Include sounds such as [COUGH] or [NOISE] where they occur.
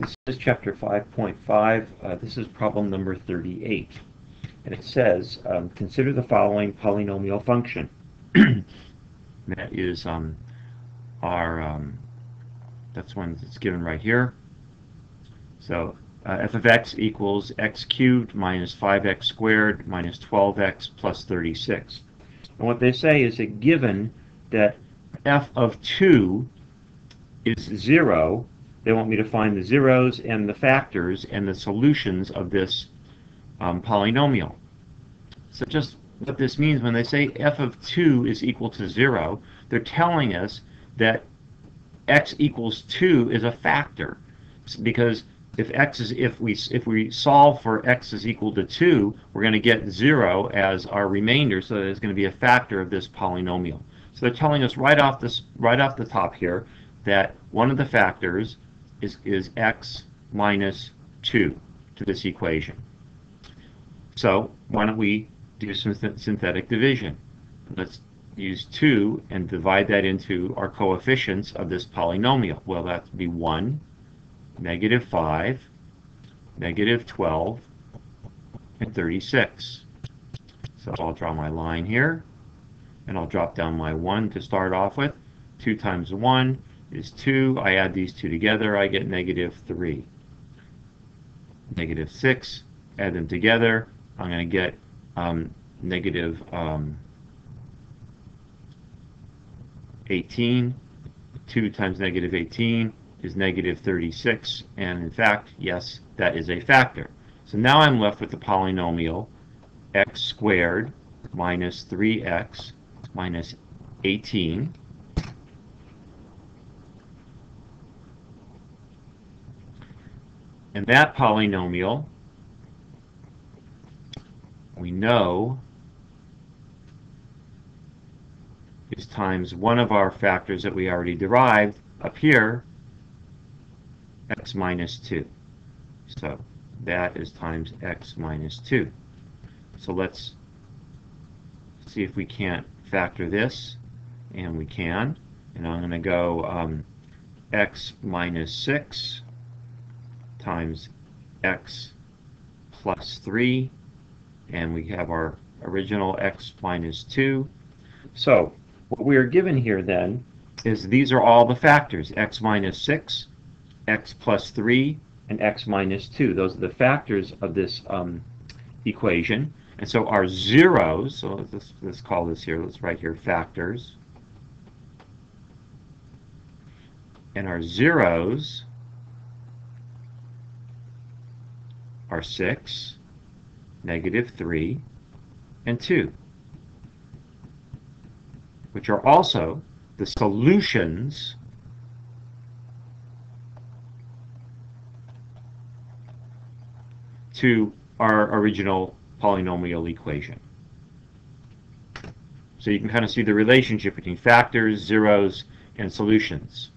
This is chapter 5.5. Uh, this is problem number 38. And it says, um, consider the following polynomial function. [CLEARS THROAT] that is um, our, um, that's one that's given right here. So uh, f of x equals x cubed minus 5x squared minus 12x plus 36. And what they say is that given that f of 2 is 0, they want me to find the zeros and the factors and the solutions of this um, polynomial. So just what this means when they say f of 2 is equal to 0, they're telling us that x equals 2 is a factor because if x is if we if we solve for x is equal to 2 we're going to get 0 as our remainder so it's going to be a factor of this polynomial so they're telling us right off this right off the top here that one of the factors is is x minus 2 to this equation so why don't we do some synthetic division let's use 2 and divide that into our coefficients of this polynomial well that would be 1 negative 5, negative 12, and 36. So I'll draw my line here, and I'll drop down my 1 to start off with. 2 times 1 is 2. I add these two together, I get negative 3. Negative 6, add them together, I'm going to get um, negative, um, 18. 2 times negative 18 is negative 36, and in fact, yes, that is a factor. So now I'm left with the polynomial x squared minus 3x minus 18 and that polynomial we know is times one of our factors that we already derived up here x minus 2. So that is times x minus 2. So let's see if we can't factor this. And we can. And I'm going to go um, x minus 6 times x plus 3. And we have our original x minus 2. So what we are given here then is these are all the factors. x minus 6, x plus 3 and x minus 2. Those are the factors of this um, equation. And so our zeros, so let's, let's call this here, let's write here factors. And our zeros are 6, negative 3, and 2, which are also the solutions to our original polynomial equation. So you can kind of see the relationship between factors, zeros, and solutions.